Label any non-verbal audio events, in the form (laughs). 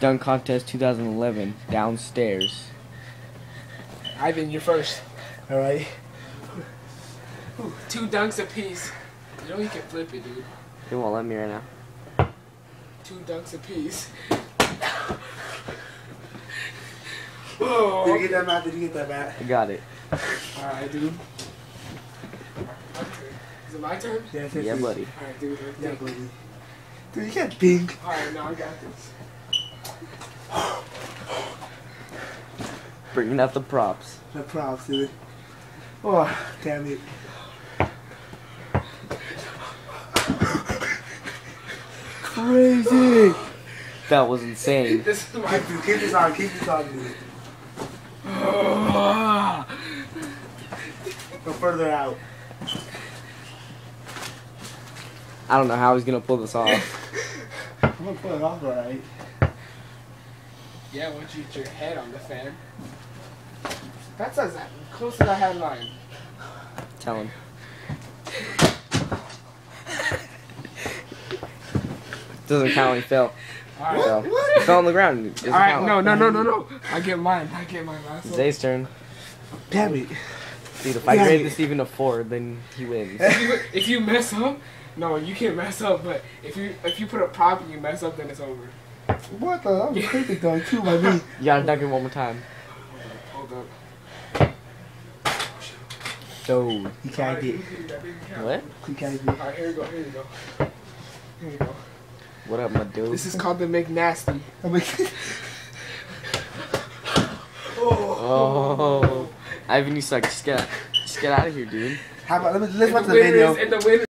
Dunk contest 2011 downstairs. Ivan, you're first. All right. Ooh, two dunks apiece. You know you can flip it, dude. They won't let me right now. Two dunks apiece. Did oh. you get oh. that mat? Did you get that mat? I got it. Alright, dude. Okay. Is it my turn? Yeah, it's Yeah, it's- buddy. Alright, dude. Yeah, buddy. Dude, you can't think. Alright, now I got this. Bringing out the props. The props, dude. Oh, damn it. Crazy. That was insane. This is my. This- keep this on. Keep this on, dude. Go further out. I don't know how he's gonna pull this off. (laughs) I'm gonna pull it off, alright. Yeah, once you get your head on the fan. That's as close as I had mine. Tell him. Doesn't count when he fell. Alright. So, he fell on the ground. Alright, count. no, no, no, no, no. I get mine. I get mine. asshole. Zay's turn. Damn it. Dude, if I Yeah. grade this even a four, then he wins. If you, if you mess up, no, you can't mess up. But if you if you put a prop and you mess up, then it's over. What the? That was crazy, dog. Two by me. You gotta dunk it one more time. Hold up. Dude. You can't get. What? You can't get. Alright, here we go. Here we go. Here we go. What up, my dude? This is called the McNasty. I'm like, oh. oh. Ivan, you suck. Just get, just get out of here, dude. how about, let me, let's watch the the video.